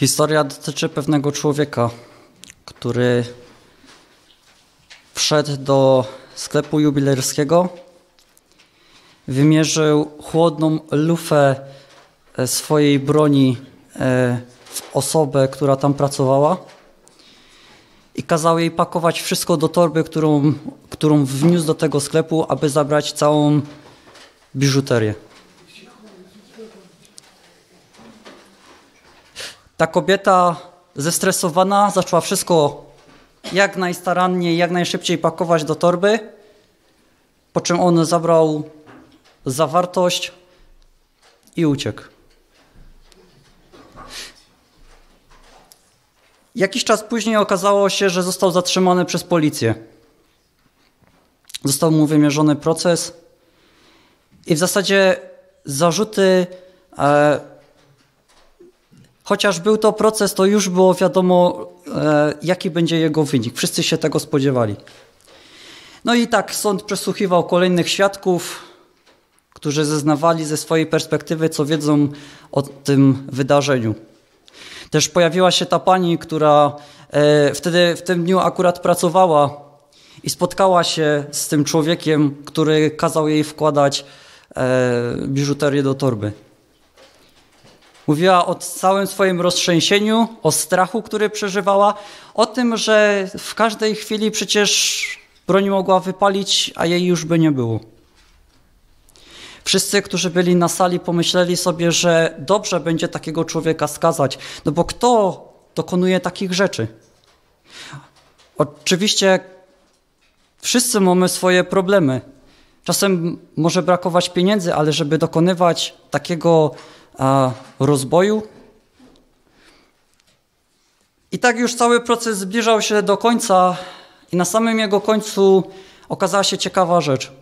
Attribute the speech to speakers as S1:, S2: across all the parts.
S1: Historia dotyczy pewnego człowieka, który wszedł do sklepu jubilerskiego, wymierzył chłodną lufę e, swojej broni e, w osobę, która tam pracowała i kazał jej pakować wszystko do torby, którą, którą wniósł do tego sklepu, aby zabrać całą biżuterię. Ta kobieta zestresowana zaczęła wszystko jak najstaranniej, jak najszybciej pakować do torby, po czym on zabrał zawartość i uciekł. Jakiś czas później okazało się, że został zatrzymany przez policję. Został mu wymierzony proces i w zasadzie zarzuty e, Chociaż był to proces, to już było wiadomo, e, jaki będzie jego wynik. Wszyscy się tego spodziewali. No i tak sąd przesłuchiwał kolejnych świadków, którzy zeznawali ze swojej perspektywy, co wiedzą o tym wydarzeniu. Też pojawiła się ta pani, która e, wtedy w tym dniu akurat pracowała i spotkała się z tym człowiekiem, który kazał jej wkładać e, biżuterię do torby. Mówiła o całym swoim roztrzęsieniu, o strachu, który przeżywała, o tym, że w każdej chwili przecież broń mogła wypalić, a jej już by nie było. Wszyscy, którzy byli na sali, pomyśleli sobie, że dobrze będzie takiego człowieka skazać, no bo kto dokonuje takich rzeczy? Oczywiście wszyscy mamy swoje problemy. Czasem może brakować pieniędzy, ale żeby dokonywać takiego rozboju. I tak już cały proces zbliżał się do końca, i na samym jego końcu okazała się ciekawa rzecz,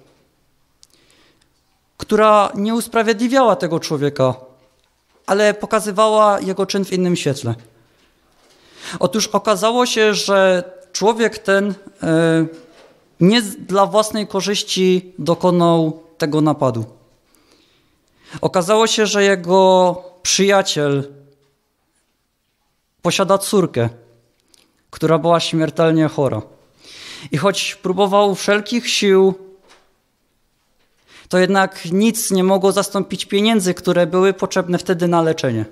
S1: która nie usprawiedliwiała tego człowieka, ale pokazywała jego czyn w innym świetle. Otóż okazało się, że człowiek ten e, nie dla własnej korzyści dokonał tego napadu. Okazało się, że jego przyjaciel posiada córkę, która była śmiertelnie chora. I choć próbował wszelkich sił, to jednak nic nie mogło zastąpić pieniędzy, które były potrzebne wtedy na leczenie.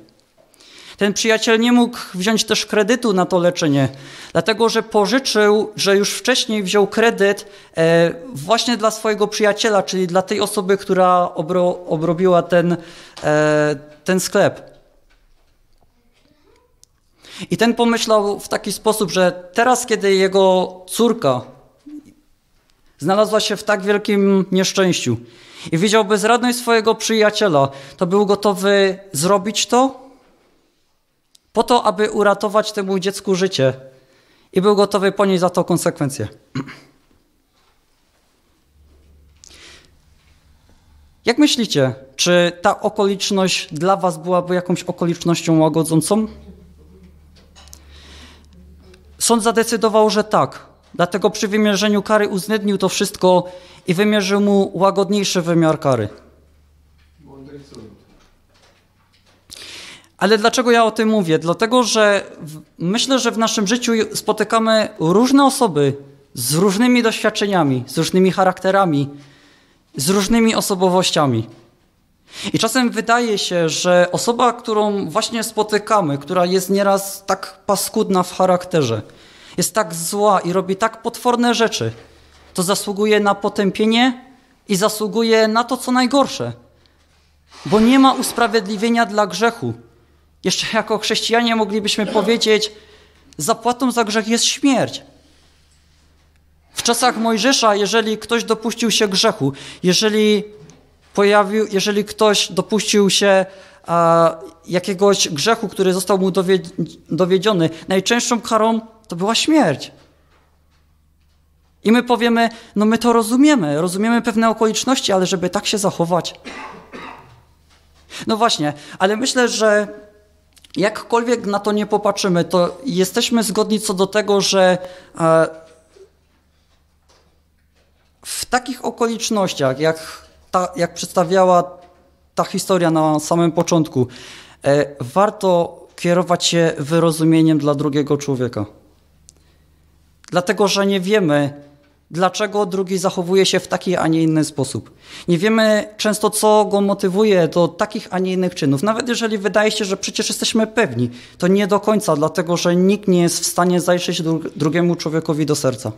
S1: Ten przyjaciel nie mógł wziąć też kredytu na to leczenie, dlatego że pożyczył, że już wcześniej wziął kredyt e, właśnie dla swojego przyjaciela, czyli dla tej osoby, która obro, obrobiła ten, e, ten sklep. I ten pomyślał w taki sposób, że teraz, kiedy jego córka znalazła się w tak wielkim nieszczęściu i widział bezradność swojego przyjaciela, to był gotowy zrobić to, po to, aby uratować temu dziecku życie i był gotowy ponieść za to konsekwencje. Jak myślicie, czy ta okoliczność dla Was byłaby jakąś okolicznością łagodzącą? Sąd zadecydował, że tak. Dlatego przy wymierzeniu kary uwzględnił to wszystko i wymierzył mu łagodniejszy wymiar kary. Ale dlaczego ja o tym mówię? Dlatego, że myślę, że w naszym życiu spotykamy różne osoby z różnymi doświadczeniami, z różnymi charakterami, z różnymi osobowościami. I czasem wydaje się, że osoba, którą właśnie spotykamy, która jest nieraz tak paskudna w charakterze, jest tak zła i robi tak potworne rzeczy, to zasługuje na potępienie i zasługuje na to, co najgorsze. Bo nie ma usprawiedliwienia dla grzechu. Jeszcze jako chrześcijanie moglibyśmy powiedzieć, zapłatą za grzech jest śmierć. W czasach Mojżesza, jeżeli ktoś dopuścił się grzechu, jeżeli pojawił, jeżeli ktoś dopuścił się a, jakiegoś grzechu, który został mu dowiedziony, najczęstszą karą to była śmierć. I my powiemy, no my to rozumiemy, rozumiemy pewne okoliczności, ale żeby tak się zachować. No właśnie, ale myślę, że jakkolwiek na to nie popatrzymy, to jesteśmy zgodni co do tego, że e, w takich okolicznościach, jak, ta, jak przedstawiała ta historia na samym początku, e, warto kierować się wyrozumieniem dla drugiego człowieka. Dlatego, że nie wiemy, dlaczego drugi zachowuje się w taki, a nie inny sposób. Nie wiemy często, co go motywuje do takich, a nie innych czynów. Nawet jeżeli wydaje się, że przecież jesteśmy pewni, to nie do końca, dlatego że nikt nie jest w stanie zajrzeć drugiemu człowiekowi do serca.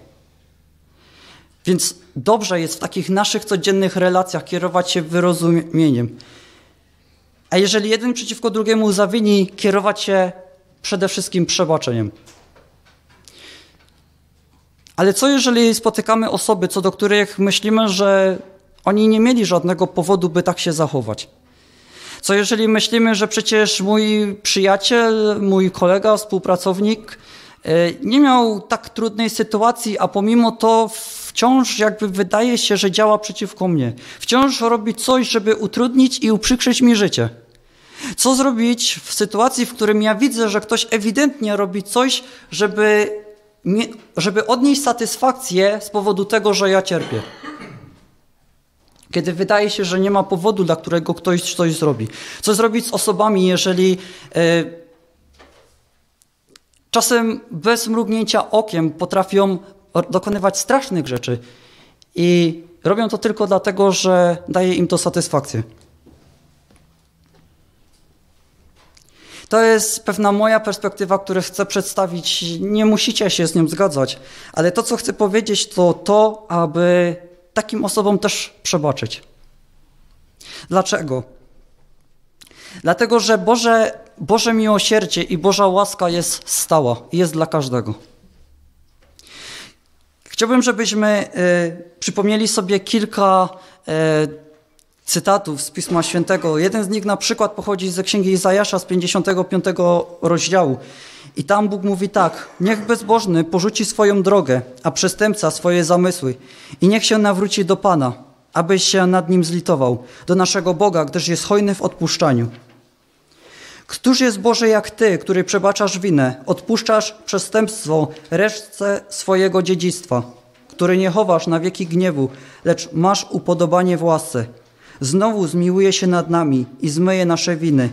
S1: Więc dobrze jest w takich naszych codziennych relacjach kierować się wyrozumieniem. A jeżeli jeden przeciwko drugiemu zawini, kierować się przede wszystkim przebaczeniem. Ale co jeżeli spotykamy osoby, co do których myślimy, że oni nie mieli żadnego powodu, by tak się zachować? Co jeżeli myślimy, że przecież mój przyjaciel, mój kolega, współpracownik e, nie miał tak trudnej sytuacji, a pomimo to wciąż jakby wydaje się, że działa przeciwko mnie. Wciąż robi coś, żeby utrudnić i uprzykrzyć mi życie. Co zrobić w sytuacji, w którym ja widzę, że ktoś ewidentnie robi coś, żeby żeby odnieść satysfakcję z powodu tego, że ja cierpię. Kiedy wydaje się, że nie ma powodu, dla którego ktoś coś zrobi. Co zrobić z osobami, jeżeli e, czasem bez mrugnięcia okiem potrafią dokonywać strasznych rzeczy i robią to tylko dlatego, że daje im to satysfakcję. To jest pewna moja perspektywa, którą chcę przedstawić. Nie musicie się z nią zgadzać, ale to, co chcę powiedzieć, to to, aby takim osobom też przebaczyć. Dlaczego? Dlatego, że Boże, Boże miłosierdzie i Boża łaska jest stała i jest dla każdego. Chciałbym, żebyśmy y, przypomnieli sobie kilka y, cytatów z Pisma Świętego. Jeden z nich na przykład pochodzi ze księgi Izajasza z 55 rozdziału. I tam Bóg mówi tak: Niech bezbożny porzuci swoją drogę, a przestępca swoje zamysły, i niech się nawróci do Pana, abyś się nad nim zlitował, do naszego Boga, gdyż jest hojny w odpuszczaniu. Któż jest Boże jak Ty, który przebaczasz winę, odpuszczasz przestępstwo resztce swojego dziedzictwa, który nie chowasz na wieki gniewu, lecz masz upodobanie w łasce znowu zmiłuje się nad nami i zmyje nasze winy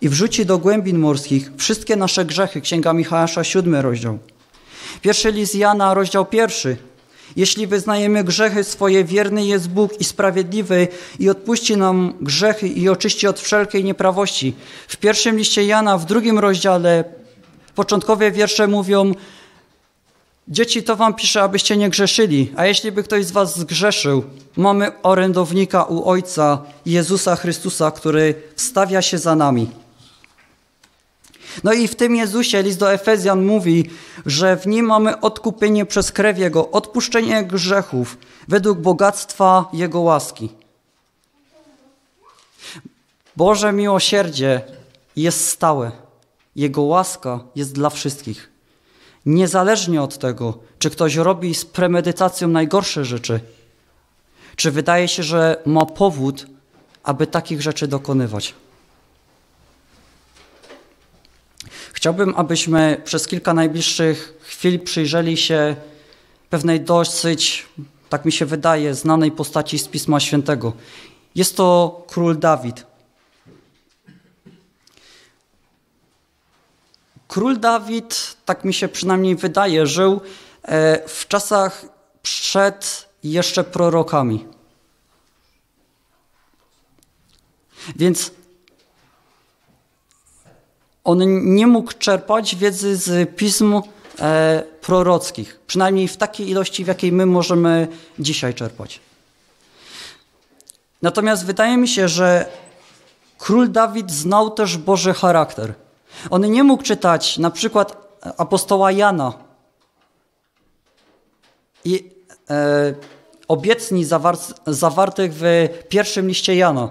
S1: i wrzuci do głębin morskich wszystkie nasze grzechy. Księga Michała, siódmy rozdział. Pierwszy list Jana, rozdział pierwszy. Jeśli wyznajemy grzechy swoje, wierny jest Bóg i sprawiedliwy i odpuści nam grzechy i oczyści od wszelkiej nieprawości. W pierwszym liście Jana, w drugim rozdziale, początkowe wiersze mówią Dzieci, to wam piszę, abyście nie grzeszyli, a jeśli by ktoś z was zgrzeszył, mamy orędownika u Ojca, Jezusa Chrystusa, który stawia się za nami. No i w tym Jezusie list do Efezjan mówi, że w nim mamy odkupienie przez krew Jego, odpuszczenie grzechów według bogactwa Jego łaski. Boże miłosierdzie jest stałe. Jego łaska jest dla wszystkich. Niezależnie od tego, czy ktoś robi z premedytacją najgorsze rzeczy, czy wydaje się, że ma powód, aby takich rzeczy dokonywać. Chciałbym, abyśmy przez kilka najbliższych chwil przyjrzeli się pewnej dosyć, tak mi się wydaje, znanej postaci z Pisma Świętego. Jest to król Dawid. Król Dawid, tak mi się przynajmniej wydaje, żył e, w czasach przed jeszcze prorokami. Więc on nie mógł czerpać wiedzy z pism e, prorockich, przynajmniej w takiej ilości, w jakiej my możemy dzisiaj czerpać. Natomiast wydaje mi się, że król Dawid znał też Boży charakter. On nie mógł czytać na przykład apostoła Jana i e, obiecni zawar zawartych w pierwszym liście Jana.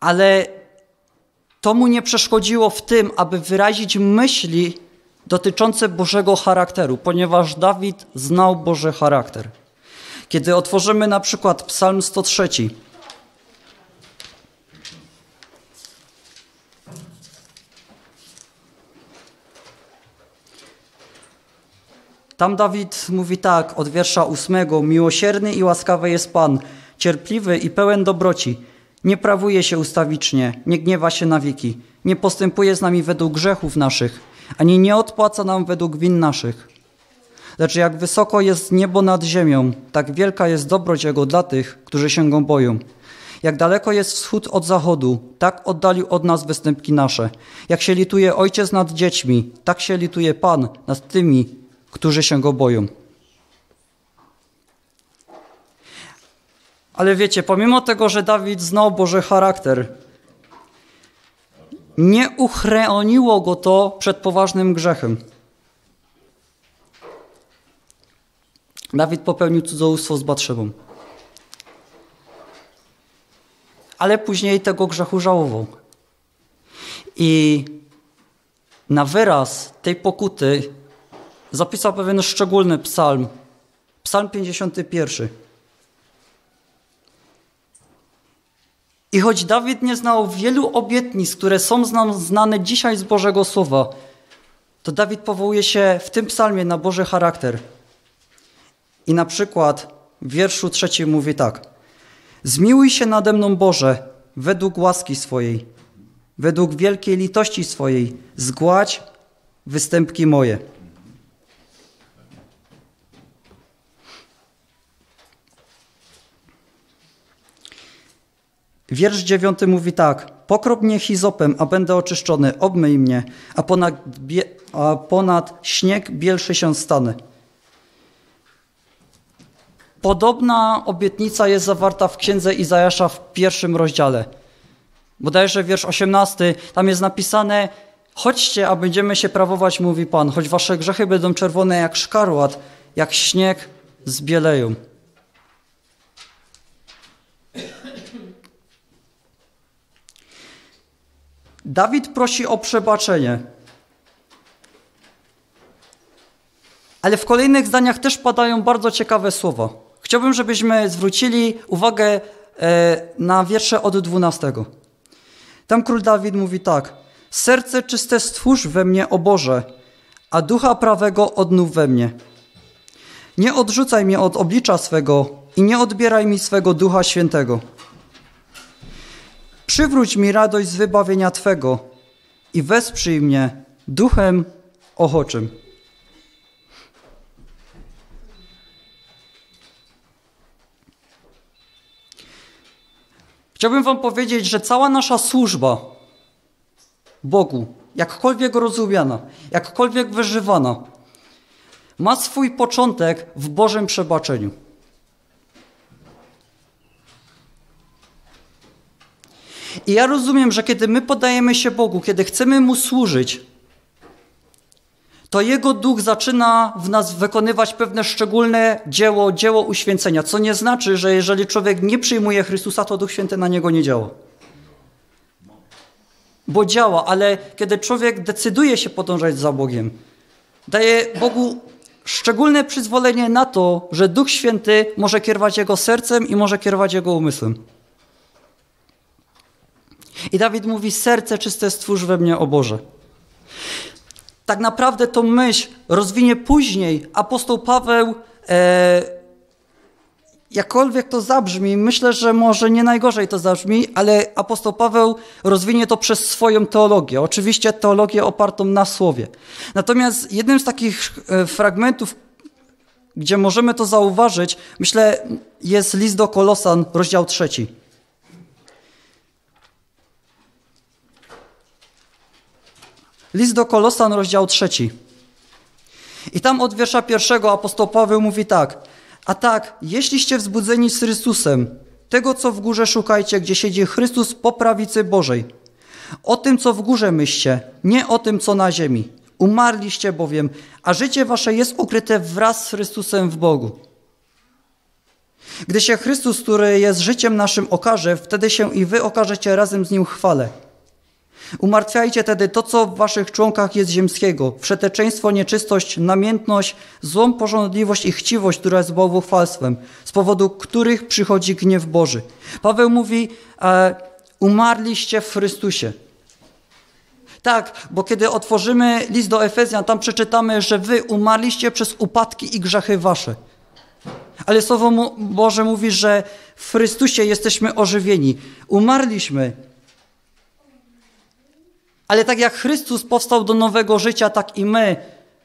S1: Ale to mu nie przeszkodziło w tym, aby wyrazić myśli dotyczące Bożego charakteru, ponieważ Dawid znał Boży charakter. Kiedy otworzymy na przykład Psalm 103, Tam Dawid mówi tak, od wiersza ósmego: Miłosierny i łaskawy jest Pan, cierpliwy i pełen dobroci, Nie prawuje się ustawicznie, nie gniewa się na wieki, nie postępuje z nami według grzechów naszych, ani nie odpłaca nam według win naszych. Lecz jak wysoko jest niebo nad ziemią, tak wielka jest dobroć Jego dla tych, którzy się Go boją. Jak daleko jest wschód od zachodu, tak oddalił od nas występki nasze. Jak się lituje ojciec nad dziećmi, tak się lituje Pan nad tymi, którzy się Go boją. Ale wiecie, pomimo tego, że Dawid znał Boży charakter, nie uchroniło go to przed poważnym grzechem. Dawid popełnił cudzołóstwo z Batrzebą. Ale później tego grzechu żałował. I na wyraz tej pokuty zapisał pewien szczególny psalm. Psalm 51. I choć Dawid nie znał wielu obietnic, które są nam znane dzisiaj z Bożego Słowa, to Dawid powołuje się w tym psalmie na Boży charakter. I na przykład w wierszu trzecim mówi tak. Zmiłuj się nade mną Boże, według łaski swojej, według wielkiej litości swojej, zgładź występki moje. Wiersz dziewiąty mówi tak. Pokrop mnie hizopem, a będę oczyszczony, obmyj mnie, a ponad, a ponad śnieg bielszy się stanę. Podobna obietnica jest zawarta w księdze Izajasza w pierwszym rozdziale. Bodajże wiersz 18, tam jest napisane: Chodźcie, a będziemy się prawować, mówi Pan, choć wasze grzechy będą czerwone jak szkarłat, jak śnieg zbieleją. Dawid prosi o przebaczenie. Ale w kolejnych zdaniach też padają bardzo ciekawe słowa. Chciałbym, żebyśmy zwrócili uwagę e, na wiersze od 12. Tam król Dawid mówi tak: Serce czyste stwórz we mnie, o Boże, a ducha prawego odnów we mnie. Nie odrzucaj mnie od oblicza swego i nie odbieraj mi swego ducha świętego. Przywróć mi radość z wybawienia Twego i wesprzyj mnie duchem ochoczym. Chciałbym Wam powiedzieć, że cała nasza służba Bogu, jakkolwiek rozumiana, jakkolwiek wyżywana, ma swój początek w Bożym przebaczeniu. I ja rozumiem, że kiedy my podajemy się Bogu, kiedy chcemy Mu służyć, to Jego Duch zaczyna w nas wykonywać pewne szczególne dzieło, dzieło uświęcenia, co nie znaczy, że jeżeli człowiek nie przyjmuje Chrystusa, to Duch Święty na niego nie działa. Bo działa, ale kiedy człowiek decyduje się podążać za Bogiem, daje Bogu szczególne przyzwolenie na to, że Duch Święty może kierować jego sercem i może kierować jego umysłem. I Dawid mówi: Serce czyste stwórz we mnie, o Boże. Tak naprawdę to myśl rozwinie później apostoł Paweł, e, jakkolwiek to zabrzmi, myślę, że może nie najgorzej to zabrzmi, ale apostoł Paweł rozwinie to przez swoją teologię. Oczywiście teologię opartą na słowie. Natomiast jednym z takich e, fragmentów, gdzie możemy to zauważyć, myślę, jest list do Kolosan, rozdział trzeci. List do Kolosan, rozdział trzeci. I tam od wiersza pierwszego apostoł Paweł mówi tak. A tak, jeśliście wzbudzeni z Chrystusem, tego co w górze szukajcie, gdzie siedzi Chrystus po prawicy Bożej. O tym, co w górze myślcie, nie o tym, co na ziemi. Umarliście bowiem, a życie wasze jest ukryte wraz z Chrystusem w Bogu. Gdy się Chrystus, który jest życiem naszym, okaże, wtedy się i wy okażecie razem z Nim chwale. Umartwiajcie tedy to, co w waszych członkach jest ziemskiego, wszeteczeństwo, nieczystość, namiętność, złą porządliwość i chciwość, która jest bałwochwalstwem, z powodu których przychodzi gniew Boży. Paweł mówi, e, umarliście w Chrystusie. Tak, bo kiedy otworzymy list do Efezjan, tam przeczytamy, że wy umarliście przez upadki i grzechy wasze. Ale Słowo Boże mówi, że w Chrystusie jesteśmy ożywieni. Umarliśmy. Ale tak jak Chrystus powstał do nowego życia, tak i my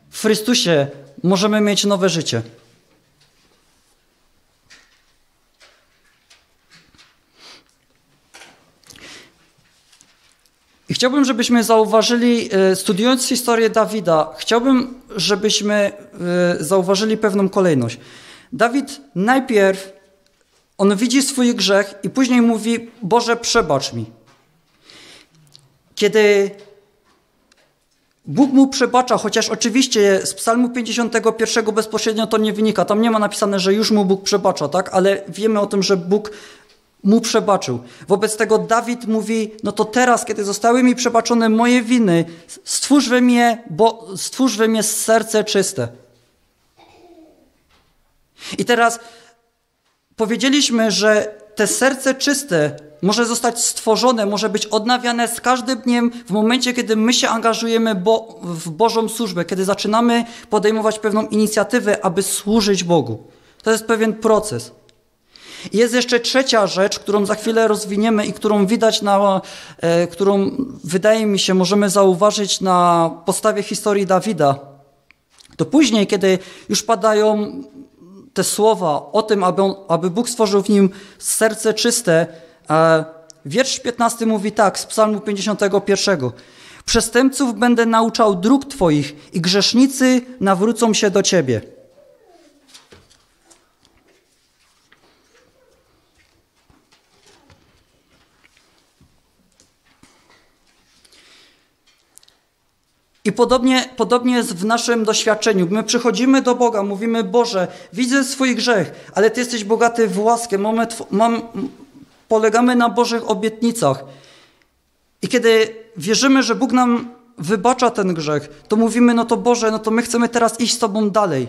S1: w Chrystusie możemy mieć nowe życie. I chciałbym, żebyśmy zauważyli, e, studiując historię Dawida, chciałbym, żebyśmy e, zauważyli pewną kolejność. Dawid najpierw, on widzi swój grzech i później mówi, Boże, przebacz mi. Kiedy Bóg mu przebacza, chociaż oczywiście z Psalmu 51 bezpośrednio to nie wynika. Tam nie ma napisane, że już mu Bóg przebacza, tak? Ale wiemy o tym, że Bóg mu przebaczył. Wobec tego Dawid mówi: No to teraz, kiedy zostały mi przebaczone moje winy, stwórz we mnie, bo stwórz we mnie serce czyste. I teraz powiedzieliśmy, że te serce czyste może zostać stworzone, może być odnawiane z każdym dniem w momencie, kiedy my się angażujemy bo, w Bożą służbę, kiedy zaczynamy podejmować pewną inicjatywę, aby służyć Bogu. To jest pewien proces. Jest jeszcze trzecia rzecz, którą za chwilę rozwiniemy i którą widać na, e, którą wydaje mi się możemy zauważyć na podstawie historii Dawida. To później, kiedy już padają te słowa o tym, aby, on, aby Bóg stworzył w nim serce czyste, wiersz 15 mówi tak z psalmu 51. Przestępców będę nauczał dróg Twoich i grzesznicy nawrócą się do Ciebie. I podobnie, podobnie jest w naszym doświadczeniu. My przychodzimy do Boga, mówimy: Boże, widzę swój grzech, ale Ty jesteś bogaty w łaskę, mamy, mam, polegamy na Bożych obietnicach. I kiedy wierzymy, że Bóg nam wybacza ten grzech, to mówimy: No to Boże, no to my chcemy teraz iść z Tobą dalej.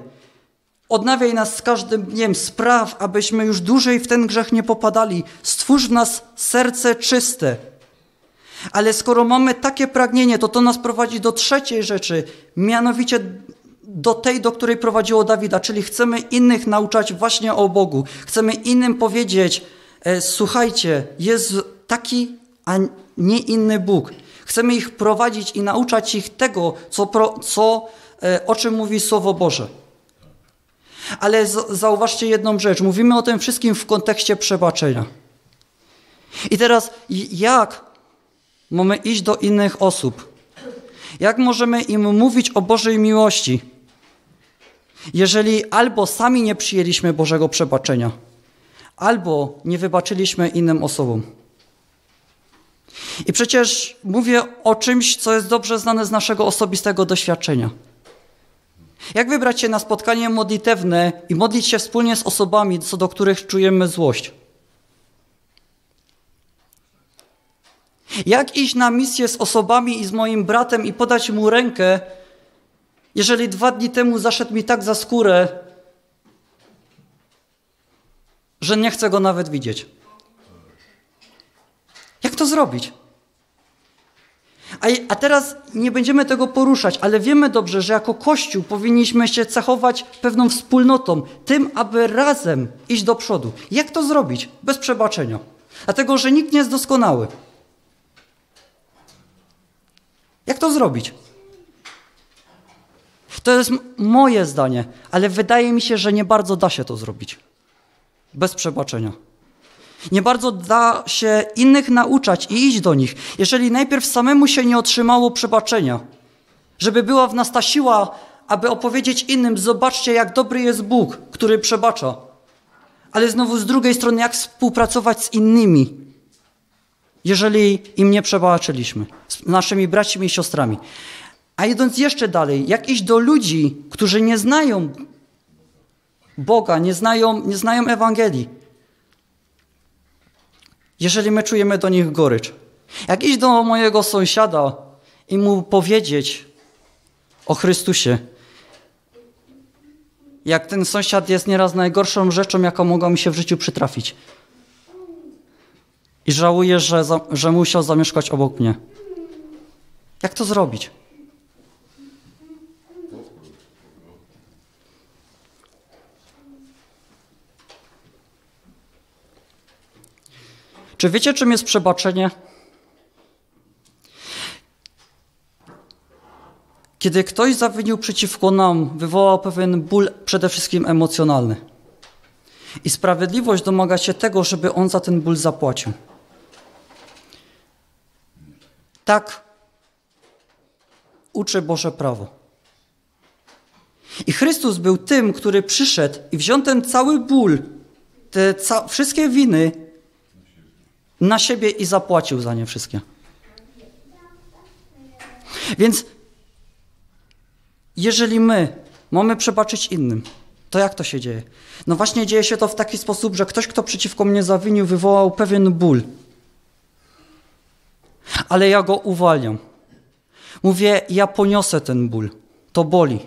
S1: Odnawiaj nas z każdym dniem, spraw, abyśmy już dłużej w ten grzech nie popadali. Stwórz w nas serce czyste. Ale skoro mamy takie pragnienie, to to nas prowadzi do trzeciej rzeczy, mianowicie do tej, do której prowadziło Dawida, czyli chcemy innych nauczać właśnie o Bogu. Chcemy innym powiedzieć, słuchajcie, jest taki, a nie inny Bóg. Chcemy ich prowadzić i nauczać ich tego, co, co e, o czym mówi Słowo Boże. Ale zauważcie jedną rzecz. Mówimy o tym wszystkim w kontekście przebaczenia. I teraz jak mamy iść do innych osób? Jak możemy im mówić o Bożej miłości, jeżeli albo sami nie przyjęliśmy Bożego przebaczenia, albo nie wybaczyliśmy innym osobom? I przecież mówię o czymś, co jest dobrze znane z naszego osobistego doświadczenia. Jak wybrać się na spotkanie modlitewne i modlić się wspólnie z osobami, co do których czujemy złość? Jak iść na misję z osobami i z moim bratem i podać mu rękę, jeżeli dwa dni temu zaszedł mi tak za skórę, że nie chcę go nawet widzieć? Jak to zrobić? A, a teraz nie będziemy tego poruszać, ale wiemy dobrze, że jako Kościół powinniśmy się cechować pewną wspólnotą, tym, aby razem iść do przodu. Jak to zrobić? Bez przebaczenia. Dlatego, że nikt nie jest doskonały. Jak to zrobić? To jest moje zdanie, ale wydaje mi się, że nie bardzo da się to zrobić. Bez przebaczenia. Nie bardzo da się innych nauczać i iść do nich, jeżeli najpierw samemu się nie otrzymało przebaczenia. Żeby była w nas ta siła, aby opowiedzieć innym, zobaczcie, jak dobry jest Bóg, który przebacza. Ale znowu z drugiej strony, jak współpracować z innymi, jeżeli im nie przebaczyliśmy, z naszymi braćmi i siostrami. A idąc jeszcze dalej, jak iść do ludzi, którzy nie znają Boga, nie znają, nie znają Ewangelii, jeżeli my czujemy do nich gorycz. Jak iść do mojego sąsiada i mu powiedzieć o Chrystusie, jak ten sąsiad jest nieraz najgorszą rzeczą, jaką mogła mi się w życiu przytrafić. I żałuję, że, że musiał zamieszkać obok mnie. Jak to zrobić? Czy wiecie, czym jest przebaczenie? Kiedy ktoś zawinił przeciwko nam, wywołał pewien ból, przede wszystkim emocjonalny. I sprawiedliwość domaga się tego, żeby on za ten ból zapłacił. Tak uczy Boże prawo. I Chrystus był tym, który przyszedł i wziął ten cały ból, te wszystkie winy na siebie i zapłacił za nie wszystkie. Więc jeżeli my mamy przebaczyć innym, to jak to się dzieje? No właśnie dzieje się to w taki sposób, że ktoś, kto przeciwko mnie zawinił, wywołał pewien ból. Ale ja go uwalniam. Mówię, ja poniosę ten ból. To boli.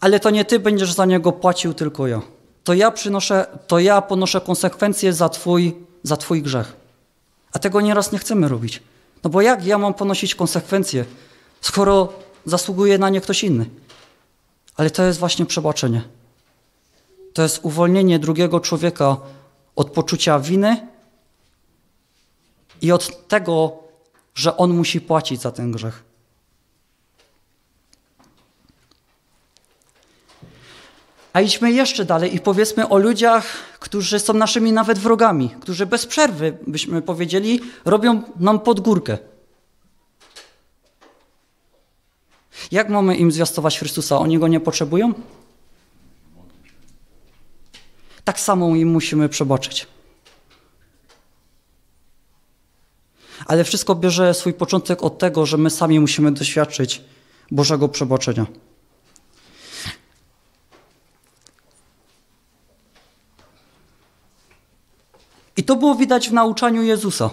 S1: Ale to nie ty będziesz za niego płacił, tylko ja. To ja przynoszę, to ja ponoszę konsekwencje za twój, za twój grzech. A tego nieraz nie chcemy robić. No bo jak ja mam ponosić konsekwencje, skoro zasługuje na nie ktoś inny? Ale to jest właśnie przebaczenie. To jest uwolnienie drugiego człowieka od poczucia winy i od tego, że on musi płacić za ten grzech. A idźmy jeszcze dalej i powiedzmy o ludziach, którzy są naszymi nawet wrogami, którzy bez przerwy, byśmy powiedzieli, robią nam podgórkę. Jak mamy im zwiastować Chrystusa? Oni go nie potrzebują? Tak samo im musimy przebaczyć. Ale wszystko bierze swój początek od tego, że my sami musimy doświadczyć Bożego przebaczenia. To było widać w nauczaniu Jezusa.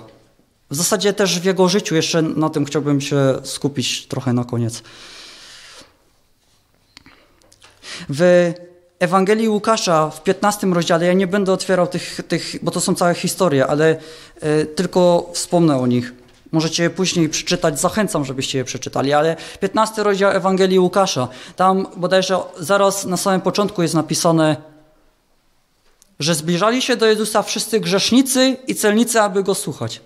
S1: W zasadzie też w jego życiu. Jeszcze na tym chciałbym się skupić trochę na koniec. W Ewangelii Łukasza w 15 rozdziale, ja nie będę otwierał tych, tych bo to są całe historie, ale y, tylko wspomnę o nich. Możecie je później przeczytać, zachęcam, żebyście je przeczytali, ale 15 rozdział Ewangelii Łukasza, tam bodajże zaraz na samym początku jest napisane, że zbliżali się do Jezusa wszyscy grzesznicy i celnicy, aby Go słuchać.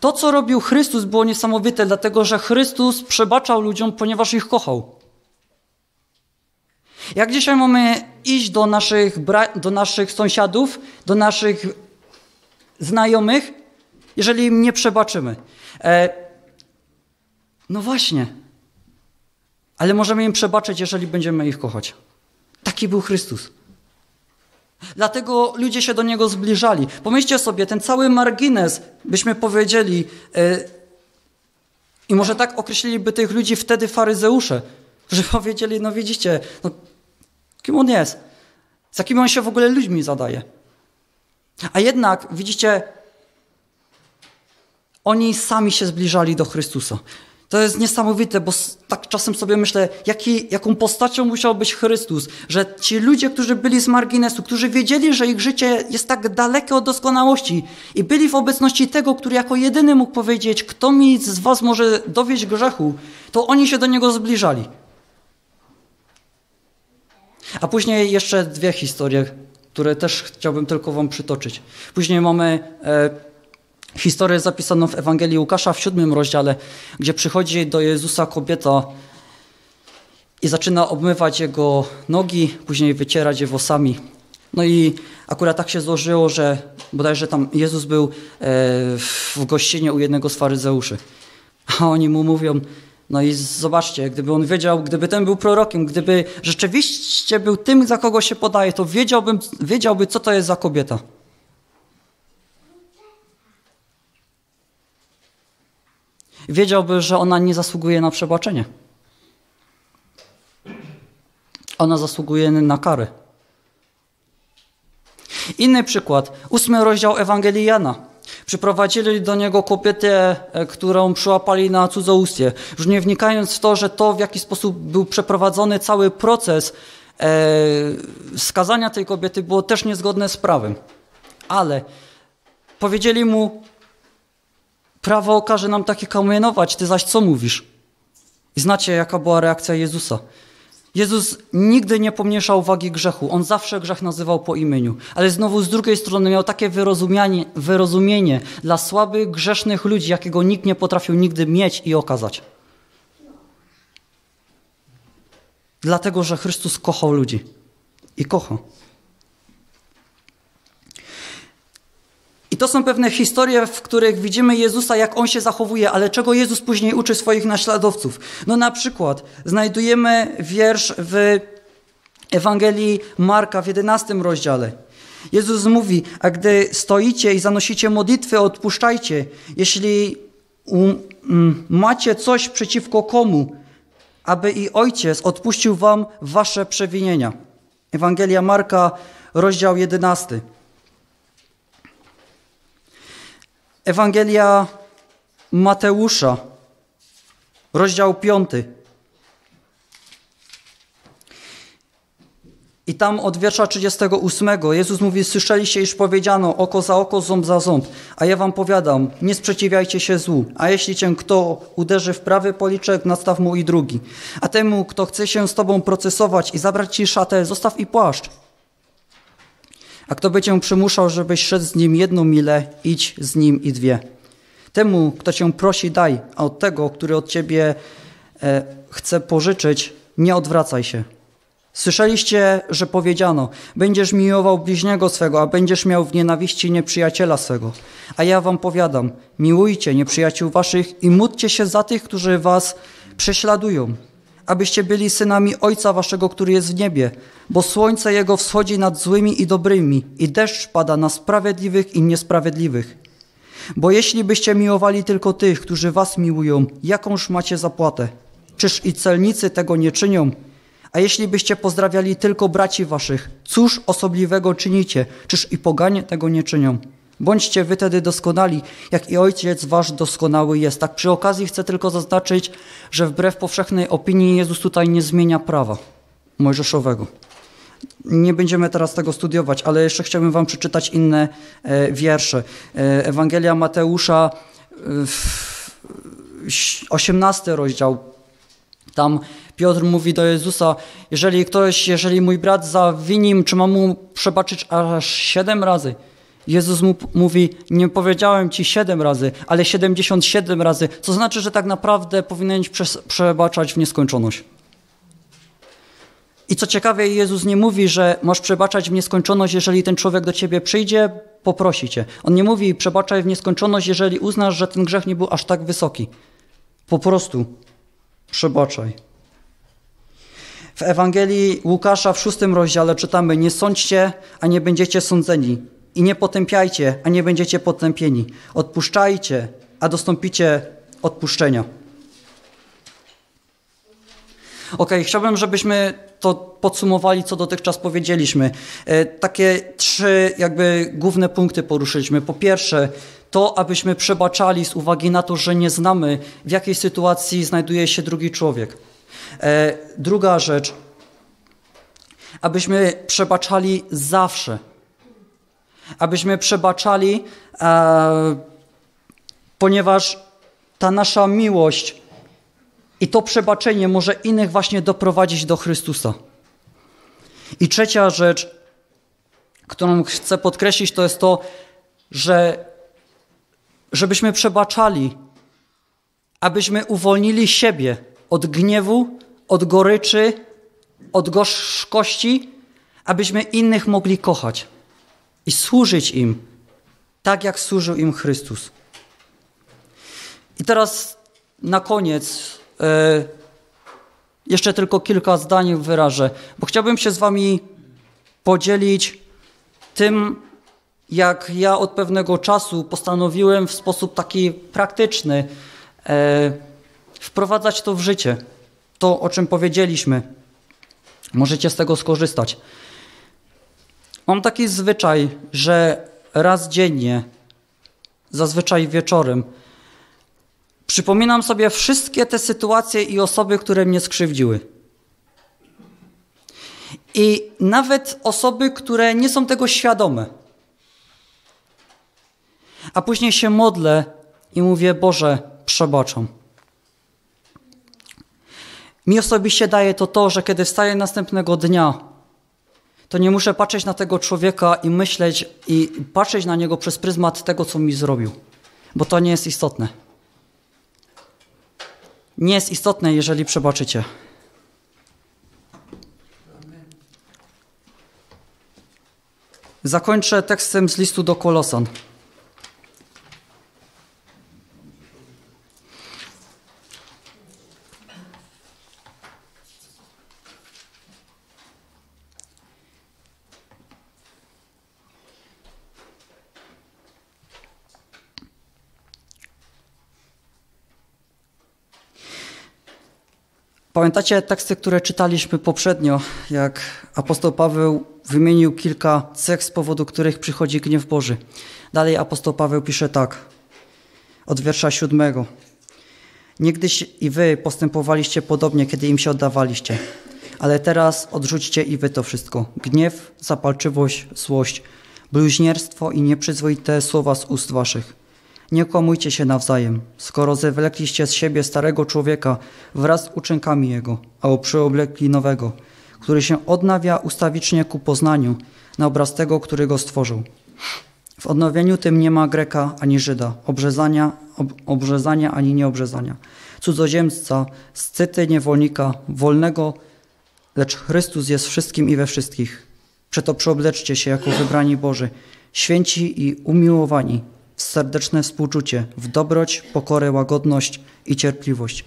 S1: To, co robił Chrystus, było niesamowite, dlatego że Chrystus przebaczał ludziom, ponieważ ich kochał. Jak dzisiaj mamy iść do naszych, do naszych sąsiadów, do naszych znajomych, jeżeli im nie przebaczymy? E, no właśnie. Ale możemy im przebaczyć, jeżeli będziemy ich kochać. Taki był Chrystus. Dlatego ludzie się do Niego zbliżali. Pomyślcie sobie, ten cały margines, byśmy powiedzieli, e, i może tak określiliby tych ludzi wtedy faryzeusze, że powiedzieli, no widzicie, no, kim on jest? Z jakimi on się w ogóle ludźmi zadaje? A jednak, widzicie, oni sami się zbliżali do Chrystusa. To jest niesamowite, bo tak czasem sobie myślę, jaki, jaką postacią musiał być Chrystus, że ci ludzie, którzy byli z marginesu, którzy wiedzieli, że ich życie jest tak dalekie od doskonałości i byli w obecności tego, który jako jedyny mógł powiedzieć, kto mi z was może dowieść grzechu, to oni się do niego zbliżali. A później jeszcze dwie historie, które też chciałbym tylko wam przytoczyć. Później mamy e, historię zapisaną w Ewangelii Łukasza w siódmym rozdziale, gdzie przychodzi do Jezusa kobieta i zaczyna obmywać jego nogi, później wycierać je włosami. No i akurat tak się złożyło, że bodajże tam Jezus był e, w gościnie u jednego z faryzeuszy. A oni mu mówią, no i zobaczcie, gdyby on wiedział, gdyby ten był prorokiem, gdyby rzeczywiście był tym, za kogo się podaje, to wiedziałbym, wiedziałby, co to jest za kobieta. Wiedziałby, że ona nie zasługuje na przebaczenie. Ona zasługuje na karę. Inny przykład. Ósmy rozdział Ewangelii Jana. Przyprowadzili do niego kobietę, e, którą przyłapali na cudzołóstwie. Już nie wnikając w to, że to, w jaki sposób był przeprowadzony cały proces e, skazania tej kobiety, było też niezgodne z prawem. Ale powiedzieli mu, prawo każe nam takie kamienować, ty zaś co mówisz? I znacie, jaka była reakcja Jezusa. Jezus nigdy nie pomniejszał wagi grzechu. On zawsze grzech nazywał po imieniu. Ale znowu z drugiej strony miał takie wyrozumienie, wyrozumienie dla słabych, grzesznych ludzi, jakiego nikt nie potrafił nigdy mieć i okazać. Dlatego, że Chrystus kochał ludzi. I kocha. I to są pewne historie, w których widzimy Jezusa, jak On się zachowuje, ale czego Jezus później uczy swoich naśladowców. No na przykład znajdujemy wiersz w Ewangelii Marka w 11 rozdziale. Jezus mówi, a gdy stoicie i zanosicie modlitwy, odpuszczajcie, jeśli um, macie coś przeciwko komu, aby i Ojciec odpuścił wam wasze przewinienia. Ewangelia Marka, rozdział 11. Ewangelia Mateusza, rozdział 5. I tam od wiersza 38 Jezus mówi: Słyszeliście, iż powiedziano oko za oko, ząb za ząb. A ja wam powiadam: nie sprzeciwiajcie się złu. A jeśli cię kto uderzy w prawy policzek, nastaw mu i drugi. A temu, kto chce się z tobą procesować i zabrać ci szatę, zostaw i płaszcz. A kto by cię przymuszał, żebyś szedł z nim jedną milę, idź z nim i dwie. Temu, kto cię prosi, daj, a od tego, który od ciebie e, chce pożyczyć, nie odwracaj się. Słyszeliście, że powiedziano: Będziesz miłował bliźniego swego, a będziesz miał w nienawiści nieprzyjaciela swego. A ja wam powiadam: miłujcie nieprzyjaciół waszych i módlcie się za tych, którzy was prześladują, abyście byli synami Ojca waszego, który jest w niebie, bo słońce jego wschodzi nad złymi i dobrymi, i deszcz pada na sprawiedliwych i niesprawiedliwych. Bo jeśli byście miłowali tylko tych, którzy was miłują, jakąż macie zapłatę? Czyż i celnicy tego nie czynią? A jeśli byście pozdrawiali tylko braci waszych, cóż osobliwego czynicie? Czyż i poganie tego nie czynią? Bądźcie wy tedy doskonali, jak i Ojciec wasz doskonały jest. Tak przy okazji chcę tylko zaznaczyć, że wbrew powszechnej opinii Jezus tutaj nie zmienia prawa mojżeszowego. Nie będziemy teraz tego studiować, ale jeszcze chciałbym wam przeczytać inne e, wiersze. E, Ewangelia Mateusza, 18 rozdział. Tam Piotr mówi do Jezusa, jeżeli ktoś, jeżeli mój brat zawini, czy mam mu przebaczyć aż siedem razy? Jezus mu mówi, nie powiedziałem ci siedem razy, ale siedemdziesiąt siedem razy, co znaczy, że tak naprawdę powinieneś przebaczać w nieskończoność. I co ciekawe, Jezus nie mówi, że masz przebaczać w nieskończoność, jeżeli ten człowiek do ciebie przyjdzie, poprosi cię. On nie mówi, przebaczaj w nieskończoność, jeżeli uznasz, że ten grzech nie był aż tak wysoki. Po prostu przebaczaj. W Ewangelii Łukasza w szóstym rozdziale czytamy: Nie sądźcie, a nie będziecie sądzeni, i nie potępiajcie, a nie będziecie potępieni. Odpuszczajcie, a dostąpicie odpuszczenia. Ok, chciałbym, żebyśmy to podsumowali, co dotychczas powiedzieliśmy. E, takie trzy jakby główne punkty poruszyliśmy. Po pierwsze, to, abyśmy przebaczali z uwagi na to, że nie znamy, w jakiej sytuacji znajduje się drugi człowiek. E, druga rzecz, abyśmy przebaczali zawsze. Abyśmy przebaczali, e, ponieważ ta nasza miłość i to przebaczenie może innych właśnie doprowadzić do Chrystusa. I trzecia rzecz, którą chcę podkreślić, to jest to, że żebyśmy przebaczali, abyśmy uwolnili siebie od gniewu, od goryczy, od gorzkości, abyśmy innych mogli kochać i służyć im, tak jak służył im Chrystus. I teraz na koniec e, jeszcze tylko kilka zdań wyrażę, bo chciałbym się z Wami podzielić tym, jak ja od pewnego czasu postanowiłem w sposób taki praktyczny e, wprowadzać to w życie. To, o czym powiedzieliśmy. Możecie z tego skorzystać. Mam taki zwyczaj, że raz dziennie, zazwyczaj wieczorem, przypominam sobie wszystkie te sytuacje i osoby, które mnie skrzywdziły. I nawet osoby, które nie są tego świadome. A później się modlę i mówię: Boże, przebaczam. Mi osobiście daje to to, że kiedy wstaję następnego dnia, to nie muszę patrzeć na tego człowieka i myśleć i patrzeć na niego przez pryzmat tego, co mi zrobił, bo to nie jest istotne. Nie jest istotne, jeżeli przebaczycie. Zakończę tekstem z listu do Kolosan. Pamiętacie teksty, które czytaliśmy poprzednio, jak apostoł Paweł wymienił kilka cech, z powodu których przychodzi gniew Boży. Dalej apostoł Paweł pisze tak, od wiersza siódmego. Niegdyś i wy postępowaliście podobnie, kiedy im się oddawaliście, ale teraz odrzućcie i wy to wszystko. Gniew, zapalczywość, złość, bluźnierstwo i nieprzyzwoite słowa z ust waszych nie kłamujcie się nawzajem, skoro zewlekliście z siebie starego człowieka wraz z uczynkami jego, a przyoblekli nowego, który się odnawia ustawicznie ku poznaniu na obraz tego, który go stworzył. W odnowieniu tym nie ma Greka ani Żyda, obrzezania, ob, obrzezania ani nieobrzezania, cudzoziemca, scyty niewolnika, wolnego, lecz Chrystus jest wszystkim i we wszystkich. Przeto przyobleczcie się jako wybrani Boży, święci i umiłowani, w serdeczne współczucie, w dobroć, pokorę, łagodność i cierpliwość,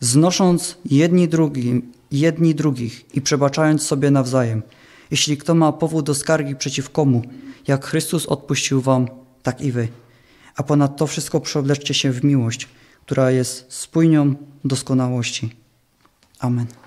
S1: znosząc jedni, drugim, jedni drugich i przebaczając sobie nawzajem. Jeśli kto ma powód do skargi przeciw komu, jak Chrystus odpuścił wam, tak i wy. A ponad to wszystko przeobleczcie się w miłość, która jest spójnią doskonałości. Amen.